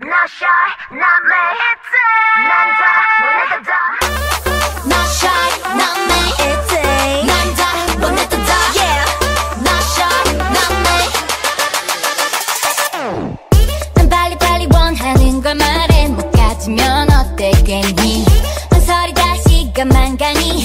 Not shy, not me. 난다 원했던 다. Not shy, not me. 난다 원했던 다. Yeah. Not shy, not me. 난 빨리 빨리 원하는 걸 말해 못 가지면 어때 괜히 한 소리 다 시간만 가니.